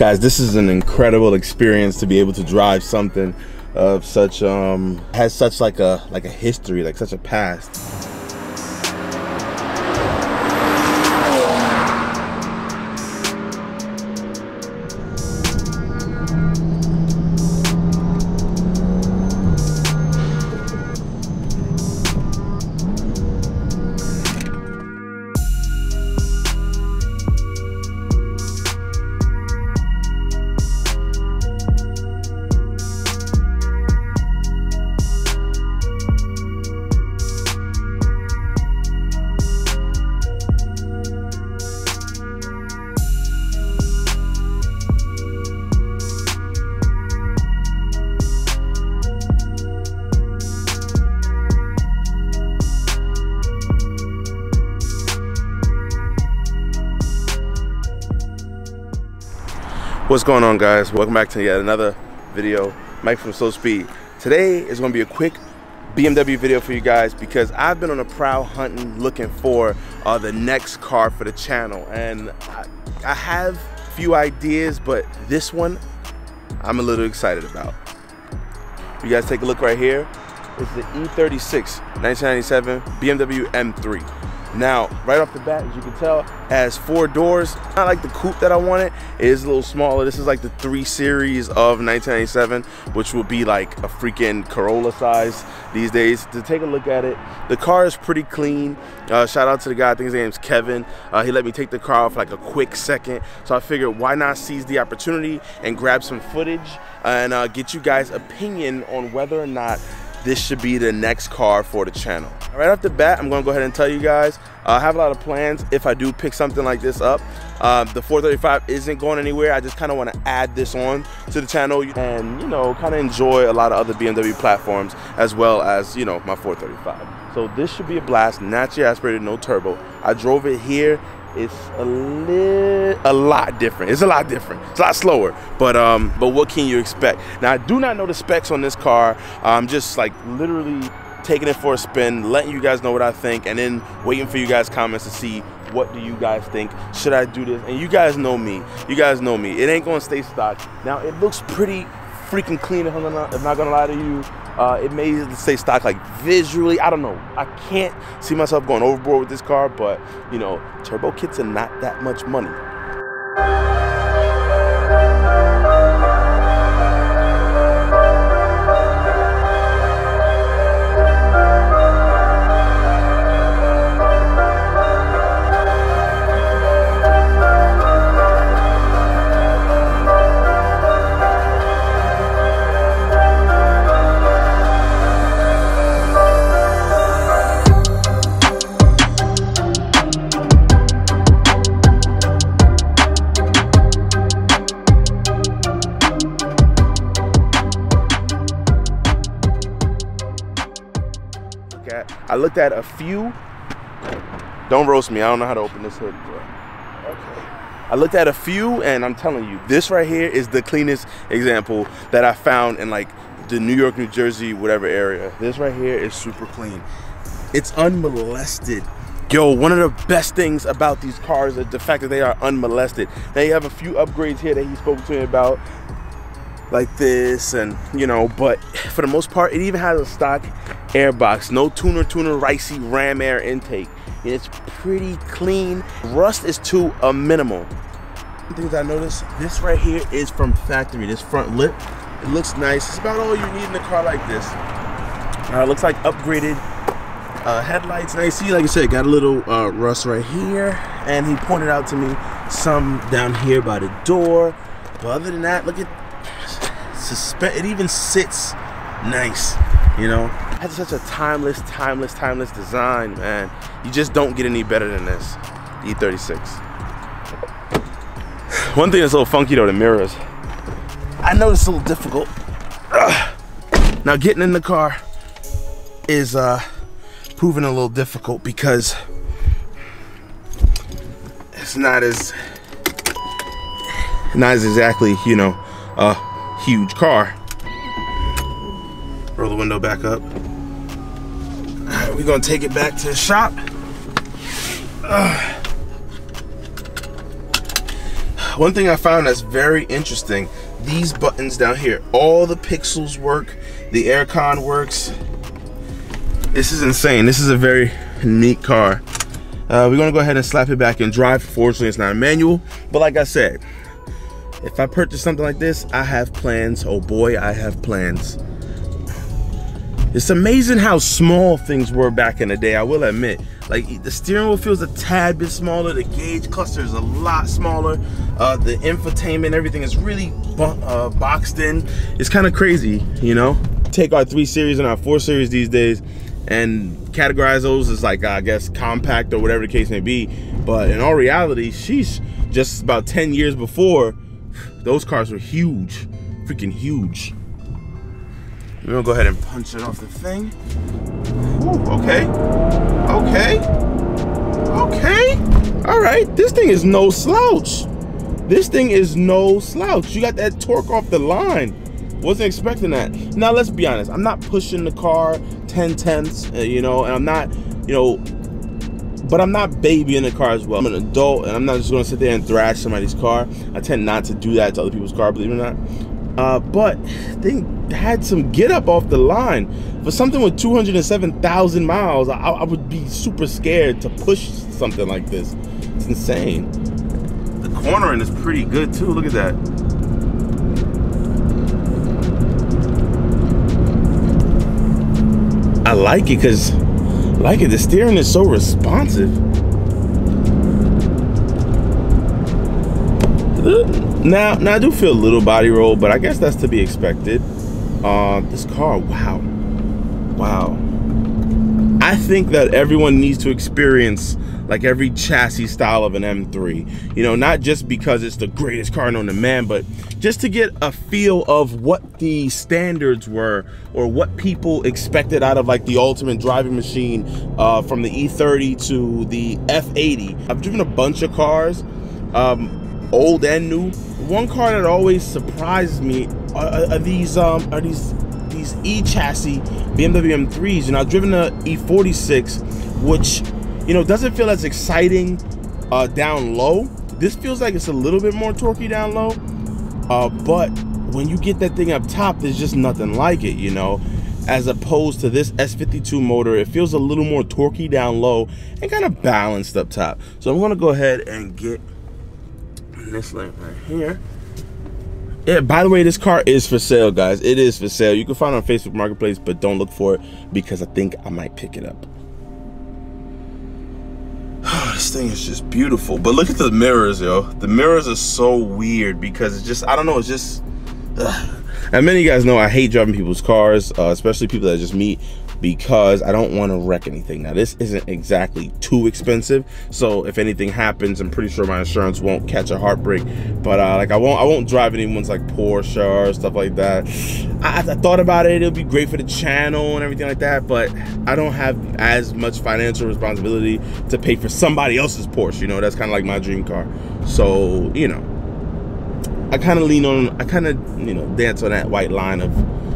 Guys, this is an incredible experience to be able to drive something of such um has such like a like a history, like such a past. What's going on guys? Welcome back to yet another video. Mike from Slowspeed. Today is gonna be a quick BMW video for you guys because I've been on a prowl hunting looking for uh, the next car for the channel and I, I have few ideas but this one I'm a little excited about. You guys take a look right here. It's the E36 1997 BMW M3. Now, right off the bat, as you can tell, has four doors. Not like the coupe that I wanted. It is a little smaller. This is like the 3 Series of 1997, which will be like a freaking Corolla size these days. To take a look at it, the car is pretty clean. Uh, shout out to the guy, I think his name's Kevin. Uh, he let me take the car off like a quick second. So I figured why not seize the opportunity and grab some footage and uh, get you guys opinion on whether or not this should be the next car for the channel. Right off the bat, I'm gonna go ahead and tell you guys, uh, I have a lot of plans if I do pick something like this up. Uh, the 435 isn't going anywhere. I just kind of want to add this on to the channel and, you know, kind of enjoy a lot of other BMW platforms as well as, you know, my 435. So this should be a blast, naturally aspirated, no turbo. I drove it here it's a little a lot different. It's a lot different. It's a lot slower. But um but what can you expect? Now i do not know the specs on this car. I'm just like literally taking it for a spin letting you guys know what i think and then waiting for you guys comments to see what do you guys think. Should i do this? And you guys know me. You guys know me. It ain't gonna stay stock. Now it looks pretty freaking clean if i'm not, if I'm not gonna lie to you uh, it may say stock like visually. I don't know. I can't see myself going overboard with this car, but you know, turbo kits are not that much money. I looked at a few. Don't roast me. I don't know how to open this hood. Bro. Okay. I looked at a few, and I'm telling you, this right here is the cleanest example that I found in like the New York, New Jersey, whatever area. This right here is super clean. It's unmolested. Yo, one of the best things about these cars is the fact that they are unmolested. Now you have a few upgrades here that he spoke to me about, like this, and you know, but for the most part, it even has a stock airbox. No tuner tuner ricey ram air intake. And it's pretty clean. Rust is to a minimal. Things I noticed, this right here is from factory. This front lip, it looks nice. It's about all you need in a car like this. Uh, looks like upgraded uh, headlights. Now you see, like I said, got a little uh, rust right here. And he pointed out to me some down here by the door. But other than that, look at, it even sits nice, you know? has such a timeless, timeless, timeless design, man. You just don't get any better than this E36. One thing that's a little funky though, the mirrors. I know it's a little difficult. Ugh. Now getting in the car is uh, proving a little difficult because it's not as not as exactly, you know, a huge car. Roll the window back up we're gonna take it back to the shop. Uh, one thing I found that's very interesting, these buttons down here, all the pixels work, the aircon works. This is insane. This is a very neat car. Uh, we're gonna go ahead and slap it back in drive. Fortunately, it's not a manual, but like I said, if I purchase something like this, I have plans. Oh boy, I have plans. It's amazing how small things were back in the day, I will admit. Like the steering wheel feels a tad bit smaller, the gauge cluster is a lot smaller, uh, the infotainment, everything is really uh, boxed in. It's kind of crazy, you know? Take our 3 Series and our 4 Series these days and categorize those as like, I guess, compact or whatever the case may be. But in all reality, she's just about 10 years before, those cars were huge, freaking huge. We're gonna go ahead and punch it off the thing. Ooh, okay. Okay. Okay. All right. This thing is no slouch. This thing is no slouch. You got that torque off the line. Wasn't expecting that. Now, let's be honest. I'm not pushing the car 10 tenths, uh, you know, and I'm not, you know, but I'm not babying the car as well. I'm an adult, and I'm not just gonna sit there and thrash somebody's car. I tend not to do that to other people's car, believe it or not. Uh, but they had some get up off the line. For something with 207,000 miles, I, I, would be super scared to push something like this. It's insane. The cornering is pretty good too. Look at that. I like it because, like it, the steering is so responsive. Now, now I do feel a little body roll, but I guess that's to be expected. Uh, this car, wow, wow. I think that everyone needs to experience like every chassis style of an M3. You know, not just because it's the greatest car known to man, but just to get a feel of what the standards were or what people expected out of like the ultimate driving machine uh, from the E30 to the F80. I've driven a bunch of cars. Um, old and new. One car that always surprises me are, are these um are these E chassis BMW M3s. And I've driven the E46, which you know doesn't feel as exciting uh, down low. This feels like it's a little bit more torquey down low, uh, but when you get that thing up top, there's just nothing like it, you know. As opposed to this S52 motor, it feels a little more torquey down low and kind of balanced up top. So I'm gonna go ahead and get this link right here. Yeah, by the way, this car is for sale, guys. It is for sale. You can find it on Facebook Marketplace, but don't look for it because I think I might pick it up. this thing is just beautiful. But look at the mirrors, yo. The mirrors are so weird because it's just, I don't know, it's just... Ugh. And many of you guys know I hate driving people's cars, uh, especially people that I just meet because I don't want to wreck anything. Now, this isn't exactly too expensive, so if anything happens, I'm pretty sure my insurance won't catch a heartbreak. But uh, like, I won't, I won't drive anyone's like Porsche or stuff like that. I, I thought about it; it'll be great for the channel and everything like that, but I don't have as much financial responsibility to pay for somebody else's Porsche. You know, that's kind of like my dream car. So, you know, I kind of lean on, I kind of, you know, dance on that white line of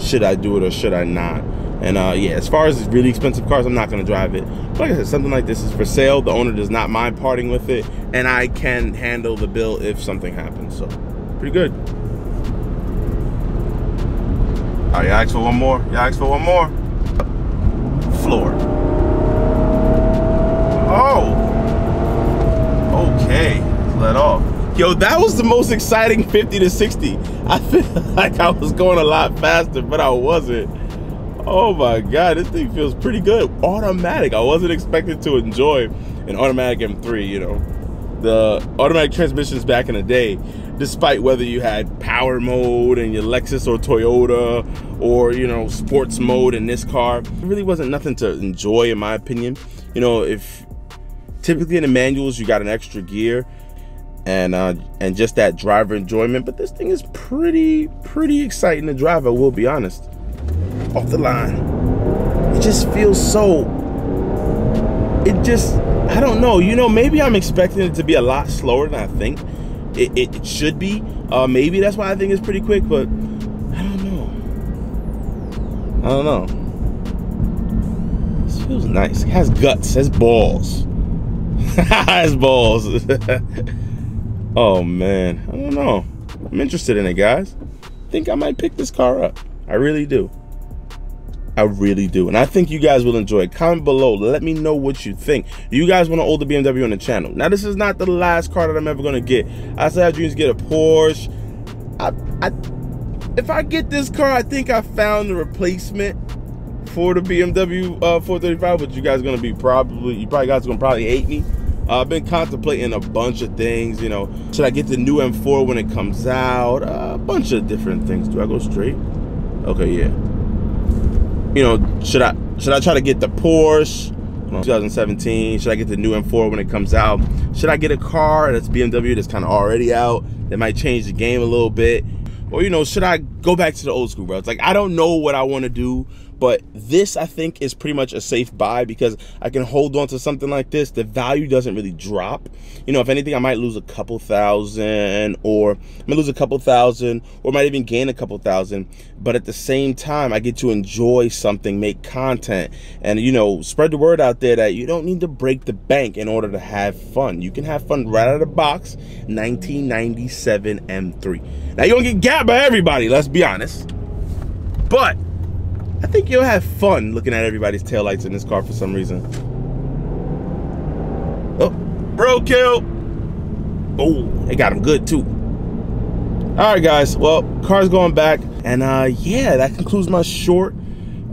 should I do it or should I not. And uh, yeah, as far as really expensive cars, I'm not gonna drive it. But like I said, something like this is for sale. The owner does not mind parting with it, and I can handle the bill if something happens. So, pretty good. All right, you asked for one more. You asked for one more. Floor. Oh. Okay. Let off. Yo, that was the most exciting 50 to 60. I feel like I was going a lot faster, but I wasn't. Oh my God, this thing feels pretty good. Automatic. I wasn't expecting to enjoy an automatic M3, you know. The automatic transmissions back in the day, despite whether you had power mode in your Lexus or Toyota or, you know, sports mode in this car, it really wasn't nothing to enjoy in my opinion. You know, if typically in the manuals you got an extra gear and uh, and just that driver enjoyment, but this thing is pretty, pretty exciting to drive, I will be honest off the line. It just feels so, it just, I don't know. You know, maybe I'm expecting it to be a lot slower than I think it, it, it should be. Uh, maybe that's why I think it's pretty quick, but I don't know. I don't know. This feels nice. It has guts, has balls. has balls. Oh man, I don't know. I'm interested in it, guys. I think I might pick this car up. I really do. I really do. And I think you guys will enjoy it. Comment below. Let me know what you think. You guys want an older BMW on the channel. Now, this is not the last car that I'm ever going to get. I said I dreams to get a Porsche. I, I, if I get this car, I think I found the replacement for the BMW uh, 435, but you guys are going to be probably, you probably guys are going to probably hate me. Uh, I've been contemplating a bunch of things, you know. Should I get the new M4 when it comes out? Uh, a bunch of different things. Do I go straight? Okay, yeah you know, should I should I try to get the Porsche 2017? Should I get the new M4 when it comes out? Should I get a car that's BMW that's kind of already out that might change the game a little bit? Or you know, should I go back to the old school, bro? It's like I don't know what I want to do. But this, I think, is pretty much a safe buy because I can hold on to something like this. The value doesn't really drop. You know, if anything, I might lose a couple thousand or I might lose a couple thousand or might even gain a couple thousand. But at the same time, I get to enjoy something, make content, and, you know, spread the word out there that you don't need to break the bank in order to have fun. You can have fun right out of the box, 1997 M3. Now, you're going to get gapped by everybody, let's be honest. But I think you'll have fun looking at everybody's taillights in this car for some reason. Oh, bro kill. Oh, they got him good too. All right, guys. Well, car's going back. And uh, yeah, that concludes my short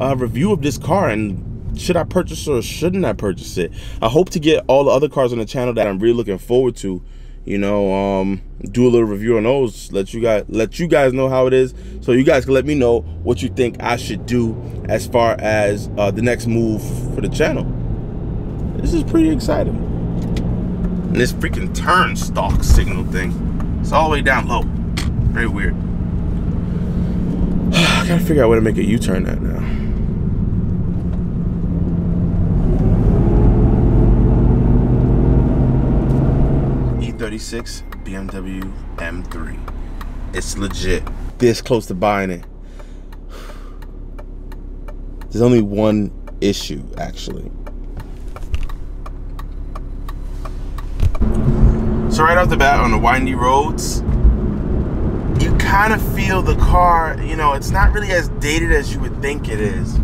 uh, review of this car. And should I purchase or shouldn't I purchase it? I hope to get all the other cars on the channel that I'm really looking forward to you know um do a little review on those let you guys let you guys know how it is. So you guys can let me know what you think i should do as far as uh the next move for the channel. This is pretty exciting. And this freaking turn stalk signal thing it's all the way down low. Very weird. I gotta figure out where to make a u-turn at now 36 BMW M3. It's legit. This close to buying it. There's only one issue, actually. So right off the bat on the windy roads, you kind of feel the car, you know, it's not really as dated as you would think it is.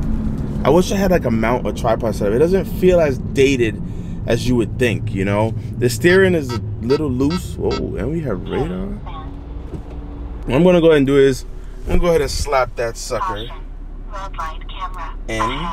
I wish I had like a mount or tripod setup. It doesn't feel as dated as you would think, you know. The steering is a little loose. Oh, and we have radar. What I'm gonna go ahead and do is, I'm gonna go ahead and slap that sucker in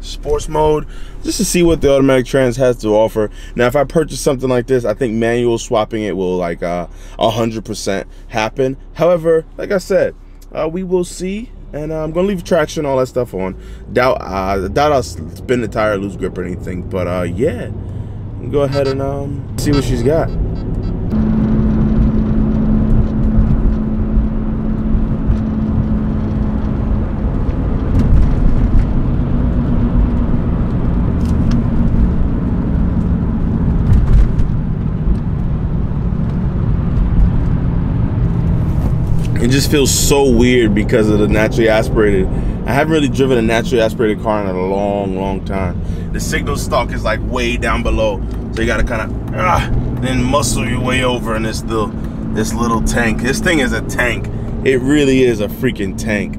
sports mode just to see what the automatic trans has to offer now if i purchase something like this i think manual swapping it will like uh, a uh, hundred percent happen however like i said uh, we will see and uh, I'm gonna leave traction, all that stuff on. Doubt, uh, doubt I'll spin the tire, loose grip, or anything. But uh, yeah, go ahead and um, see what she's got. it just feels so weird because of the naturally aspirated. I haven't really driven a naturally aspirated car in a long, long time. The signal stalk is like way down below, so you gotta kind of uh, then muscle your way over in this little this little tank. This thing is a tank. It really is a freaking tank.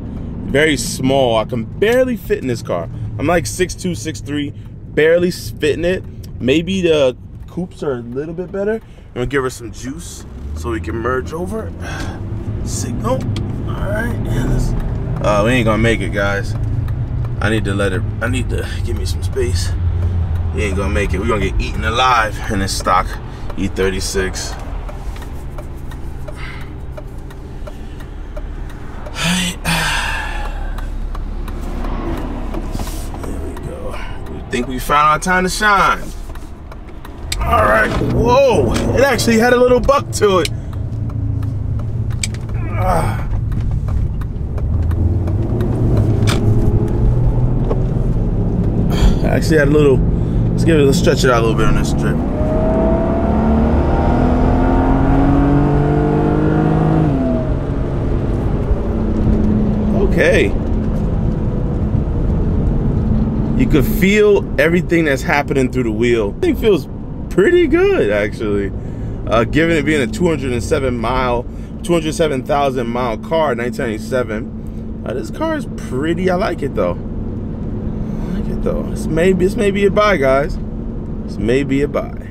Very small. I can barely fit in this car. I'm like 6'2", 6'3", barely fitting it. Maybe the coupes are a little bit better. I'm gonna give her some juice so we can merge over signal. All right, yeah, uh, we ain't gonna make it, guys. I need to let it. I need to give me some space. He ain't gonna make it. We're gonna get eaten alive in this stock E36. There we go. We think we found our time to shine. All right. Whoa! It actually had a little buck to it. Ah. I actually had a little, let's give it, let's stretch it out a little bit on this trip. Okay. You could feel everything that's happening through the wheel. I think feels pretty good actually. Uh, given it being a 207 mile, 207,000 mile car, 1997, uh, this car is pretty. I like it though. Though. This may, this may be a buy, guys. This may be a buy.